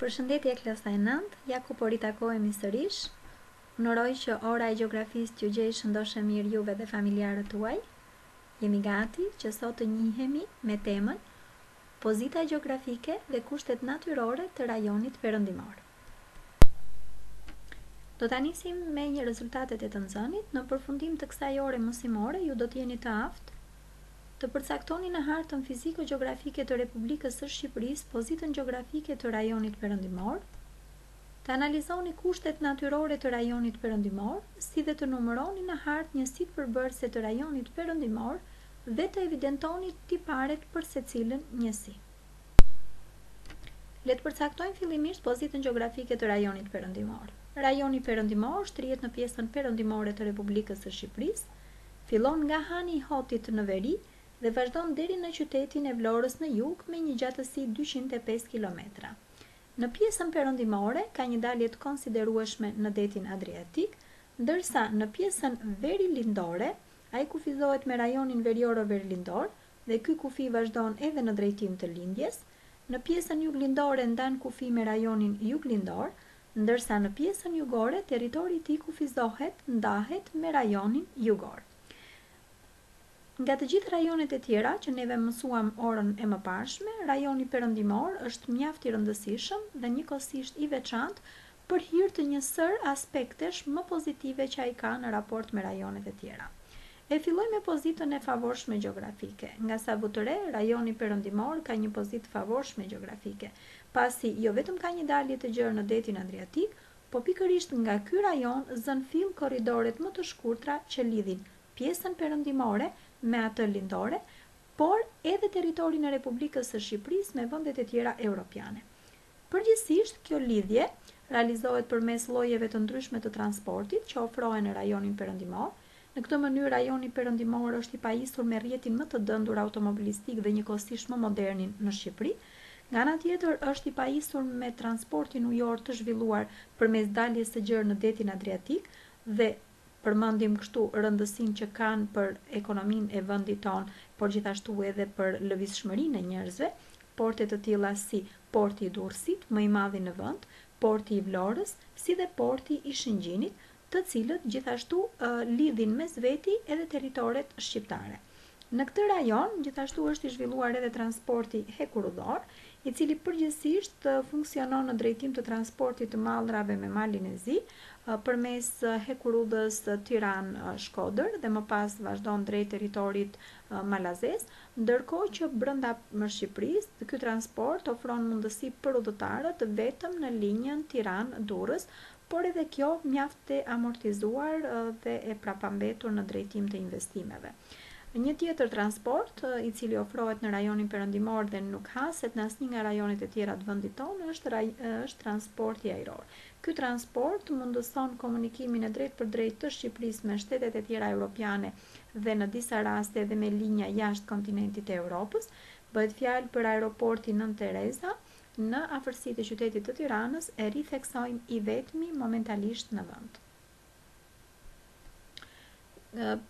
Përshëndetje klasa e nëntë, ja ku po ritakohemi sërish. Unë uroj që ora e gjeografisë t'ju gjejë shëndosh e mirë juve dhe familjarët tuaj. Jemi gati që sot të njihemi me temën Pozita gjeografike dhe kushtet natyrore të rajonit perëndimor. Do ta nisim me një rezultatet e të nxënit, në përfundim të kësaj ore mësimore ju do të jeni të aftë të përcaktoni në hartën fiziko-gjeografike të Republikës së Shqipërisë pozitën gjeografike të rajonit perëndimor, të analizoni kushtet natyrore të rajonit perëndimor, si dhe të numëroni në hartë njësitë përbërëse të rajonit perëndimor dhe të evidentoni tiparet për secilën njësi. Le të përcaktojmë fillimisht pozitën gjeografike të rajonit perëndimor. Rajoni perëndimor shtrihet në pjesën perëndimore të Republikës së Shqipërisë, fillon nga Hani i Hotit në veri dhe vazhdon deri në qytetin e Vlorës në jug me një gjatësi dyqind e pesë kilometra. Në pjesën perëndimore ka një dalje të konsiderueshme në detin Adriatik, ndërsa në pjesën verilindore ai kufizohet me rajonin verioro-verilindor, dhe ky kufi vazhdon edhe në drejtim të lindjes, në pjesën juglindore ndan kufi me rajonin juglindor, ndërsa në pjesën jugore territori i tij kufizohet, ndahet, me rajonin jugor. Nga të gjithë rajonet e tjera që neve mësuam orën e mëparshme, rajoni perëndimor është mjaft i rëndësishëm dhe njëkohësisht i veçantë për hir të një sërë aspektesh më pozitive që ai ka në raport me rajonet e tjera. E filloj me pozitën e favorshme gjeografike. Nga sa vutë re, rajoni perëndimor ka një pozitë favorshme gjeografike, pasi jo vetëm ka një dalje të gjerë në detin Adriatik, po pikërisht nga ky rajon zënë fill korridoret më të shkurtra që lidhin pjesën perëndimore me atë lindore, por edhe territorin e Republikës së Shqipërisë me vendet e tjera europiane. Përgjithësisht, kjo lidhje realizohet përmes llojeve të ndryshme të transportit që ofrohen në rajonin perëndimor. Në këtë mënyrë, rajoni perëndimor është i pajisur me rrjetin më të dëndur automobilistik dhe njëkohësisht më modernin në Shqipëri. Nga ana tjetër, është i pajisur me transportin ujor të zhvilluar përmes daljes së gjerë në Detin Adriatik dhe përmendim kështu rëndësinë që kanë për ekonominë e vendit tonë, por gjithashtu edhe për lëvizshmërinë e njerëzve, Porte të tilla si, Porti i Durrësit, më i madhi në vend, Porti i Vlorës, si dhe Porti i Shëngjinit, të cilët gjithashtu lidhin mes veti edhe territoret shqiptare. Në këtë rajon gjithashtu është i zhvilluar edhe transporti hekurudhor, i cili përgjithësisht funksionon në drejtim të transportit të mallrave me Malin e Zi, përmes hekurudhës Tiranë-Shkodër dhe më pas vazhdon drejt territorit malazez, ndërkohë që brenda Shqipërisë ky transport ofron mundësi për udhëtarët vetëm në linjën Tiranë-Durrës, por edhe kjo mjaft e amortizuar dhe e prapambetur në drejtim të investimeve. Një tjetër transport, i cili ofrohet në rajonin perëndimor dhe nuk haset në asnjë nga rajonet e tjera të vendit tonë, është është transporti ajror. Ky transport mundëson komunikimin e drejtpërdrejtë të Shqipërisë me shtetet e tjera europiane, dhe në disa raste edhe me linja jashtë kontinentit të Europës, bëhet fjalë për aeroportin Nënë Tereza, në afërsi të qytetit të Tiranës, e ritheksojmë i vetmi momentalisht në vend.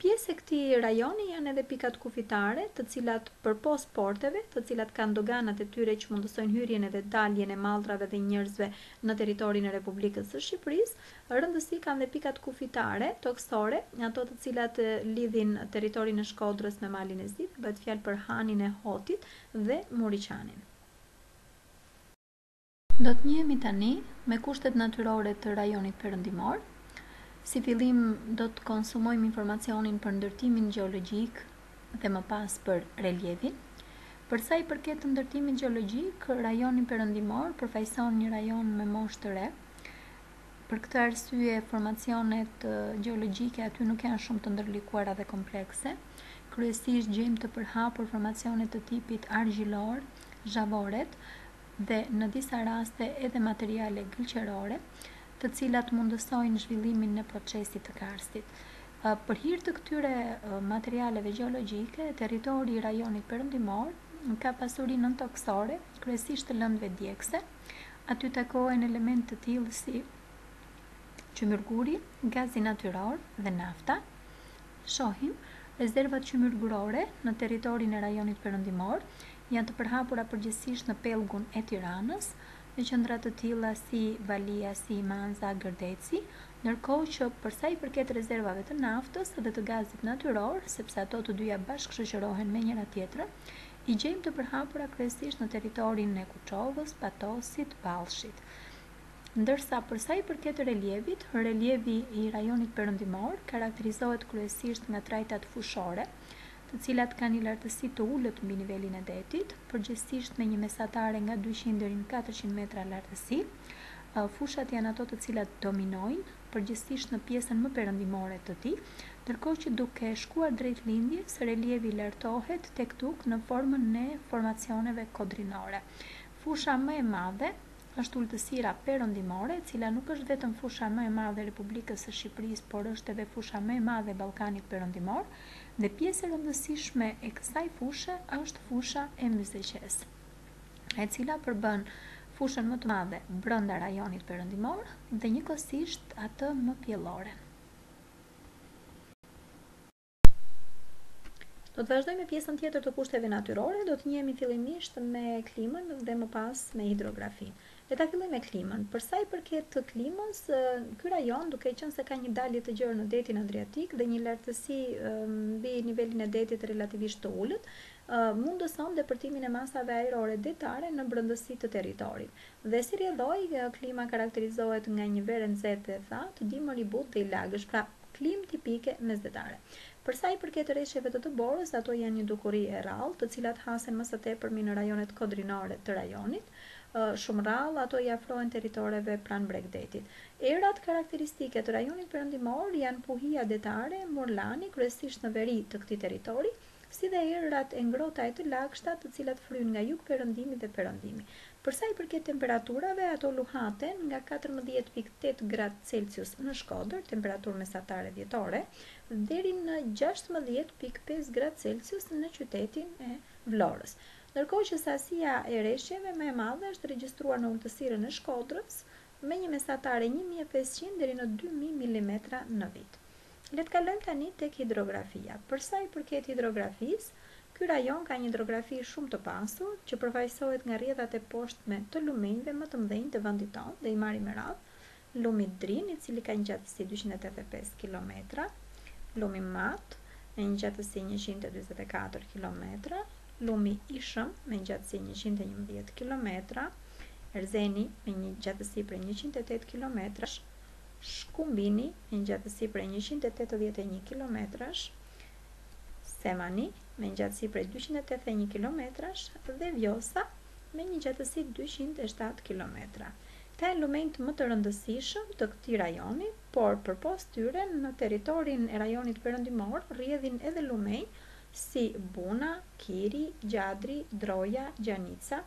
Pjesë e këtij rajoni janë edhe pikat kufitare, të cilat përpos porteve, të cilat kanë doganat e tyre që mundësojnë hyrjen edhe daljen e mallrave dhe njerëzve në territorin e Republikës së Shqipërisë, Rëndësi kanë dhe pikat kufitare, tokësore, ato të cilat lidhin territorin e Shkodrës me Malin e Zi, bëhet fjalë për Hanin e Hotit dhe Muriqanin. Do të njihemi tani me kushtet natyrore të rajonit perëndimor. Si fillim do të konsumojmë informacionin për ndërtimin gjeologjik dhe më pas për relievin. Për sa i përket ndërtimit gjeologjik, rajoni perëndimor përfaqëson një rajon me moshë të re, Për këtë arsye, formacionet gjeologjike aty nuk janë shumë të ndërlikuara dhe komplekse. Kryesisht gjejmë të përhapur formacione të tipit argjilor, zhavorret dhe në disa raste edhe materiale gëlqerore, të cilat mundësojnë zhvillimin e procesit të karstit. Për hir të këtyre materialeve gjeologjike, territori i rajonit perëndimor ka pasuri nëntokësore, kryesisht të lëndëve djegëse, Aty takohen elementë të tillë si qymyrguri, gazi natyror dhe nafta. Shohim, rezervat qymyrgurore në territorin e rajonit perëndimor janë të përhapura përgjithësisht në pellgun e Tiranës, në qendra të tilla si Valia, si Manza, Gërdeci, ndërkohë që për sa i përket rezervave të naftës dhe të gazit natyror, sepse ato të dyja bashkëshoqërohen me njëra-tjetrën, I gjejmë të përhapura kryesisht në territorin e Kuçovës, Patosit, Ballshit. Ndërsa për sa i përket relievit, relievi i rajonit perëndimor karakterizohet kryesisht nga trajtat fushore, të cilat kanë një lartësi të ulët mbi nivelin e detit, përgjithësisht me një mesatare nga dyqind në katërqind metra lartësi. Fushat janë ato të cilat dominojnë. përgjithësisht në pjesën më perëndimore të tij, ndërkohë që duke shkuar drejt lindjes, relievi lartohet tek-tuk në formën e formacioneve kodrinore. Fusha më e madhe është ultësira perëndimore, e cila nuk është vetëm fusha më e madhe e Republikës së Shqipërisë, por është edhe fusha më e madhe e Ballkanit Perëndimor, dhe pjesë e rëndësishme e kësaj fushe është fusha e Myzeqesë. e cila përbën fushën më të madhe brenda rajonit perëndimor dhe njëkohësisht atë më pjellore. Do të vazhdojmë me pjesën tjetër të kushteve natyrore, do të njihemi fillimisht me klimën dhe më pas me hidrografinë. Le ta fillojmë me klimën. Për sa i përket të klimës, ky rajon, duke qenë se ka një dalje të gjerë në detin Adriatik dhe një lartësi mbi nivelin e detit relativisht të ulët, mundëson depërtimin e masave ajrore detare në brendësi të territorit. Dhe si rrjedhojë, klima karakterizohet nga një verë e nxehtë dhe e thatë, dimër i butë dhe i lagësht, pra klimë tipike mesdhetare. Për sa i përket reshjeve të të borës, ato janë një dukuri e rrallë, të cilat hasen më se tepërmi në rajonet kodrinore të rajonit. Shumë rrallë, ato i afrohen territoreve pranë bregdetit. Erat karakteristike të rajonit perëndimor janë puhia detare, murllani, kryesisht në veri të këtij territori, si dhe erërat e ngrohta e të lagështa të cilat fryjnë nga jugperëndimi dhe perëndimi. Për sa i përket temperaturave, ato luhaten nga katërmbëdhjetë pikë tetë gradë Celsius në Shkodër, temperaturë mesatare vjetore, deri në gjashtëmbëdhjetë pikë pesë gradë Celsius në qytetin e Vlorës. Ndërkohë që sasia e reshjeve më e madhe është regjistruar në ultësirën e Shkodrës me një mesatare një mijë e pesëqind deri në dy mijë milimetra në vit. Le të kalojmë tani tek hidrografia. Për sa i përket hidrografisë, ky rajon ka një hidrografi shumë të pasur, që përfaqësohet nga rrjedhat e poshtme të lumenjve më të mëdhenj të vendit tonë dhe i marrim me radhë lumi Drin, i cili ka një gjatësi dyqind e tetëdhjetë e pesë kilometra, lumi Mat, me një gjatësi njëqind e dyzet e katër kilometra, lumi Ishëm, me një gjatësi njëqind e njëmbëdhjetë kilometra, Erzeni, me një gjatësi prej njëqind e tetë kilometrash, Shkumbini, me një gjatësi prej njëqind e tetëdhjetë e një kilometrash, Semani, me një gjatësi prej dyqind e tetëdhjetë e një kilometrash dhe Vjosa, me një gjatësi dyqind e shtatë kilometra. Këta janë lumenjtë më të rëndësishëm të këtij rajoni, por përpos tyre në territorin e rajonit perëndimor rrjedhin edhe lumenj si Buna, Kiri, Gjadri, Droja, Gjanica,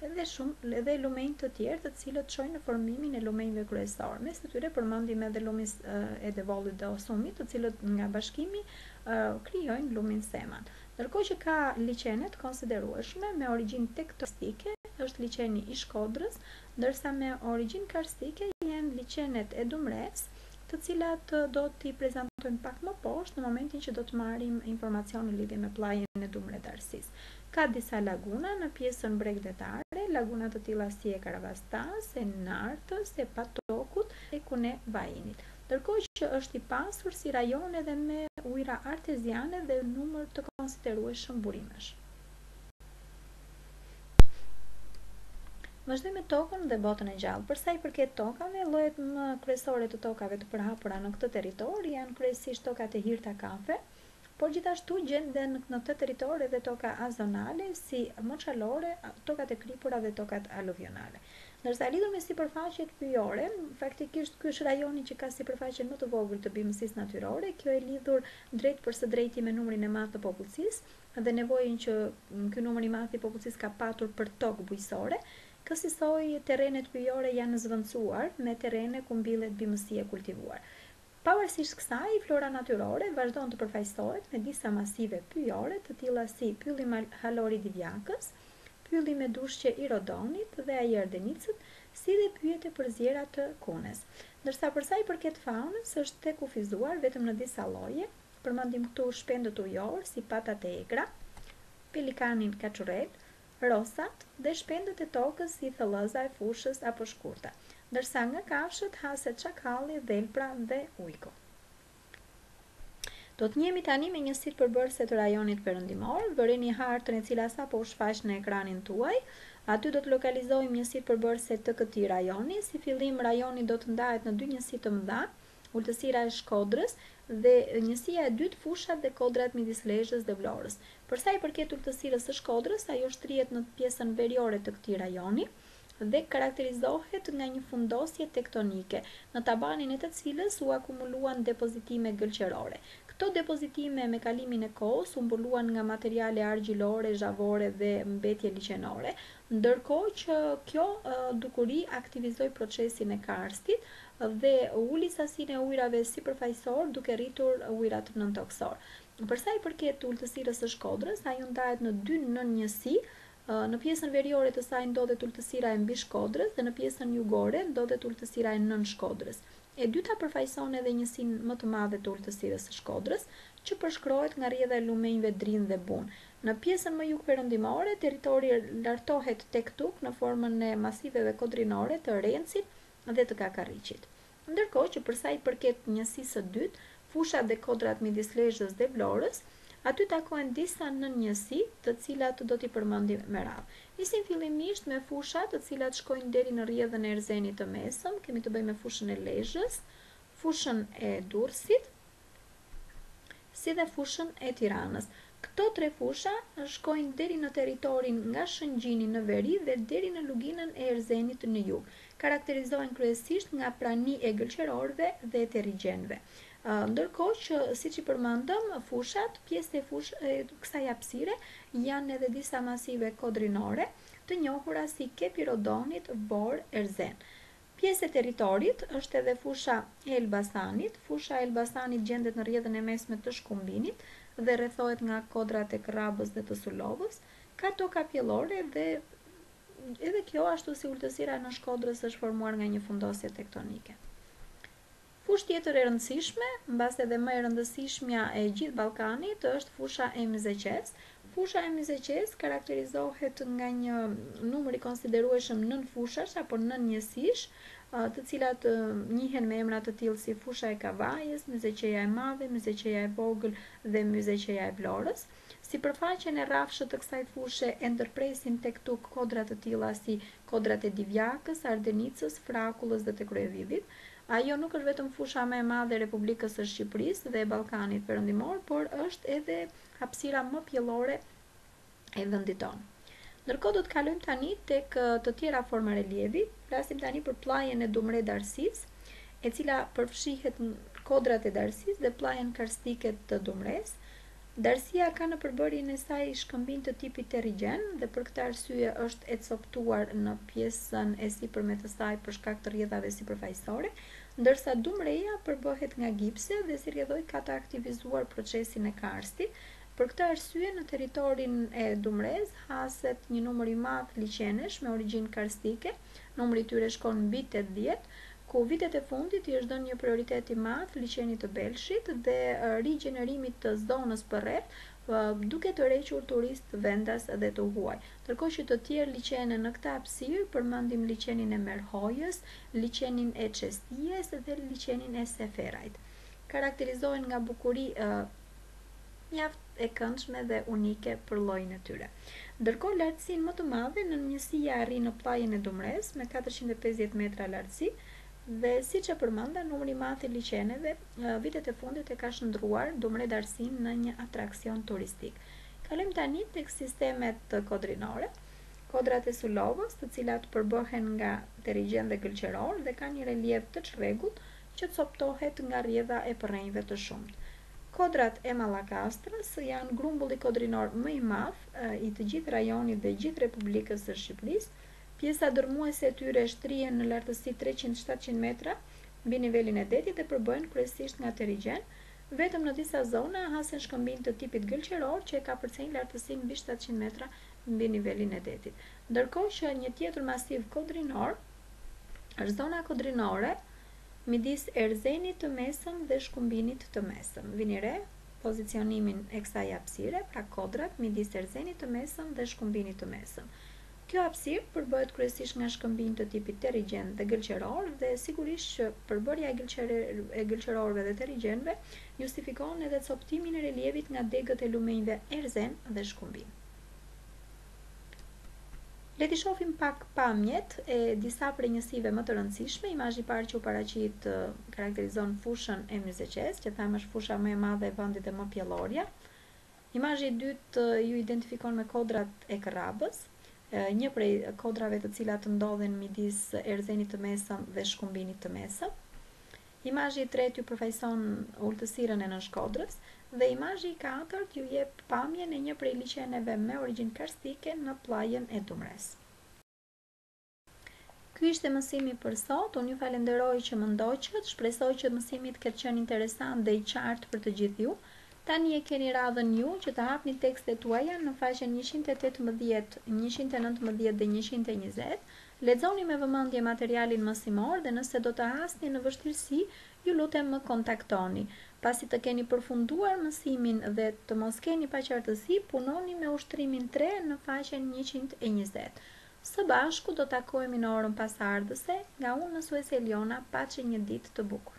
dhe shumë dhe lumenj të tjerë të cilët çojnë në formimin e lumenjve kryesorë. Mes të tyre përmendim edhe lumin e Devollit dhe Osumit, të cilët nga bashkimi krijojnë lumin Seman. Ndërkohë që ka liqene të konsiderueshme me origjinë tektonike është liqeni i Shkodrës, ndërsa me origjinë karstike janë liqenet e Dumresë, të cilat do t'i prezantojmë pak më poshtë në momentin që do të marrim informacion në lidhje me pllajën e Dumre-Darsisë. Ka disa laguna në pjesën bregdetare, laguna të tilla si e Karavastasë, e Nartës, e Patokut e Kune Vainit. Ndërkohë që është i pasur si rajon edhe me ujëra arteziane dhe numër të konsiderueshëm burimesh. Vazhdojmë me tokën dhe botën e gjallë. Për sa i përket tokave, llojet më kryesore të tokave të përhapura në këtë territor janë kryesisht tokat e hirta kafe, por gjithashtu gjenden në këtë territor edhe toka azonale si moçalore, tokat e kripura dhe tokat aluvionale. Ndërsa lidhur me sipërfaqet pyjore, faktikisht ky është rajoni që ka sipërfaqen më të vogël të bimësisë natyrore, kjo e lidhur drejtpërsëdrejti me numrin e madh të popullsisë dhe nevojën që ky numër i madh i popullsisë ka patur për tokë bujqësore. Kësisoj, terrenet pyjore janë zvendësuar me terrene ku mbillet bimësi e kultivuar. Pavarësisht kësaj, flora natyrore vazhdon të përfaqësohet me disa masive pyjore të tilla si Pylli halor i Divjakës, Pylli me dushqe i Rodonit dhe ai i Ardenicës, si dhe pyjet e përziera të Kunes. Ndërsa për sa i përket faunës është e kufizuar vetëm në disa lloje, përmendim këtu shpendët ujorë si patat e egra, pelikanin kaçurrel, Rosat dhe shpendët e tokës si thëllëza e fushës apo shkurta, ndërsa nga kafshët haset çakalli, dhelpra dhe ujku. Do të njihemi tani me njësitë përbërëse të rajonit perëndimor. Vëreni hartën e cila sapo u shfaq në ekranin tuaj. Aty do të lokalizojmë njësitë përbërëse të këtij rajoni. Si fillim, rajoni do të ndahet në dy njësi të mëdha. Ultësira e Shkodrës dhe njësia e dytë fushat dhe kodrat midis Lezhës dhe Vlorës. Për sa i përket Ultësirës së Shkodrës, ajo shtrihet në pjesën veriore të këtij rajoni dhe karakterizohet nga një fundosje tektonike, në tabanin e të cilës u akumuluan depozitime gëlqerore. Këto depozitime me kalimin e kohës u mbuluan nga materiale argjilore, zhavore dhe mbetje liqenore, Ndërkohë që kjo dukuri aktivizoi procesin e karstit dhe uli sasinë e ujërave sipërfaqësorë duke rritur ujërat nëntokësorë. Për sa i përket ultësirës së Shkodrës, ajo ndahet në dy nënjësi, në pjesën veriore të saj ndodhet ultësira e Mbishkodrës dhe në pjesën jugore ndodhet ultësira e Nënshkodrës. E dyta përfaqëson edhe njësinë më të madhe të ultësirës së Shkodrës, që përshkrohet nga rrjedha e lumenjve Drin dhe Bunë, Në pjesën më jugperëndimore, territori lartohet tek-tuk në formën e masiveve kodrinore të Rencit dhe të Kakarriqit. Ndërkohë që për sa i përket njësisë së dytë, fushat dhe kodrat midis Lezhës dhe Vlorës, aty takohen disa nënjësi, të cilat do t'i përmendim me radhë. Nisim fillimisht me fushat të cilat shkojnë deri në rrjedhën e Erzenit të Mesëm, kemi të bëjmë me fushën e Lezhës, fushën e Durrësit, si dhe fushën e Tiranës. Këto tre fusha shkojnë deri në territorin nga Shëngjini në veri dhe deri në Luginën e Erzenit në jug. Karakterizohen kryesisht nga prania e gëlqerorëve dhe terrigjenëve. Ndërkohë që, siç i përmendëm, fushat, pjesë e fushë e kësaj hapësire janë edhe disa masive kodrinore, të njohura si Kepi i Rodonit, Vorë, Erzen. Pjesë e territorit është edhe fusha e Elbasanit. Fusha e Elbasanit gjendet në rrjedhën e mesme të Shkumbinit dhe rrethohet nga kodrat e Krrabës dhe të Sulovës. Ka toka pjellore dhe edhe kjo ashtu si ultësira e Nënshkodrës është formuar nga një fundosje tektonike. Fushë tjetër e rëndësishme, mbase dhe më e rëndësishmja e gjithë Ballkanit, është fusha e Myzeqesë. Fusha e Myzeqesë karakterizohet nga një numër i konsiderueshëm nënfushash apo nënnjësish, të cilat njihen me emra të tillë si Fusha e Kavajës, Myzeqeja e Madhe, Myzeqeja e Vogël dhe Myzeqeja e Vlorës. Sipërfaqen e rrafshët të kësaj fushe e ndërpresin tek tuk kodra të tilla si kodrat e Divjakës, Ardenicës, Frakullës dhe të Kryevidhit. Ajo nuk është vetëm fusha më e madhe e Republikës së Shqipërisë dhe e Ballkanit Perëndimor, por është edhe hapësira më pjellore e vendit tonë. Ndërkohë do të kalojmë tani tek të tjera forma relievi, flasim tani për pllajën e Dumre-Darsisë, e cila përfshihet në kodrat e Darsisë dhe pllajën karstike të Dumresë, Darsia ka në përbërjen e saj shkëmbinj të tipit terrigjen dhe për këtë arsye është e copëtuar në pjesën e sipërme të saj për shkak të rrjedhave sipërfaqësore, ndërsa Dumreja përbëhet nga gipse dhe si rrjedhojë ka të aktivizuar procesin e karstit, për këtë arsye në territorin e Dumresë haset një numër i madh liqenesh me origjinë karstike, Numri i tyre shkon mbi tetëdhjetë, ku vitet e fundit i është dhënë një prioritet i madh Liqenit të Belshit dhe rigjenerimit të zonës përreth, duke tërhequr turistë vendas dhe të huaj. Ndërkohë që të tjerë liqene në këtë hapësirë përmendim Liqenin e Merhojës, Liqenin e Çestijes dhe Liqenin e Seferajt. Karakterizohen nga bukuri, mjaft e këndshme dhe unike për llojin e tyre. Ndërkohë lartësinë më të madhe nënnjësia e arrin në pllajën e Dumresë me katërqind e pesëdhjetë metra lartësi dhe siç e përmenda numri i madh i liqeneve vitet e fundit e ka shndërruar Dumre-Darsinë në një atraksion turistik. Kalojmë tani tek sistemet kodrinore. Kodrat e Sulovës, të cilat përbëhen nga terrigjenë dhe gëlqerorë dhe kanë një reliev të çrregullt, që copëtohet nga rrjedha e përrenjve të shumtë. Kodrat e Mallakastrës janë grumbulli kodrinor më i madh i të gjithë rajonit dhe gjithë Republikës së Shqipërisë. Pjesa dërmuese e tyre shtrihen në lartësi treqind shtatëqind metra mbi nivelin e detit dhe përbëhen kryesisht nga terrigjenë. Vetëm në disa zona hasen shkëmbinj të tipit gëlqeror që e kapërcejnë lartësi mbi shtatëqind metra mbi nivelin e detit. Ndërkohë që një tjetër masiv kodrinor është zona kodrinore, Midis Erzenit të Mesëm dhe Shkumbinit të Mesëm. Vini re pozicionimin e kësaj hapësire, pra kodrat midis Erzenit të Mesëm dhe Shkumbinit të Mesëm. Kjo hapësirë përbëhet kryesisht nga shkëmbinj të tipit terrigjen dhe gëlqeror dhe sigurisht që përbërja e gëlqerorëve dhe terrigjenëve justifikon edhe copëtimin e relievit nga degët e lumenjve Erzen dhe Shkumbin. Le t'i shohim pak pamjet e disa prej njësive më të rëndësishme. Imazhi i parë që u paraqit karakterizon fushën e Myzeqesë, që thamë është fusha më e madhe e vendit dhe më pjellorja. Imazhi i dytë ju identifikon me kodrat e Kërrabës, një prej kodrave të cilat ndodhen midis Erzenit të Mesëm dhe Shkumbinit të Mesëm. Imazhi i tretë ju përfaqëson ultësirën e Nënshkodrës dhe imazhi i katërt ju jep pamjen e një prej liqeneve me origjinë karstike në Pllajën e Dumresë. Ky ishte mësimi për sot, unë ju falenderoj që më ndoqët, shpresoj që mësimi të ketë qenë interesant dhe i qartë për të gjithë ju. Tani e keni radhën ju që të hapni tekstet tuaja në faqen njëqind e tetëmbëdhjetë, njëqind e nëntëmbëdhjetë dhe njëqind e njëzet, Lexoni me vëmendje materialin mësimor dhe nëse do të hasni në vështirësi, ju lutem më kontaktoni. Pasi të keni përfunduar mësimin dhe të mos keni paqartësi, punoni me ushtrimin tre në faqen njëqind e njëzet. Së bashku do takohemi në orën pasardhëse, nga unë mësuese Eliona, paçi një ditë të bukur.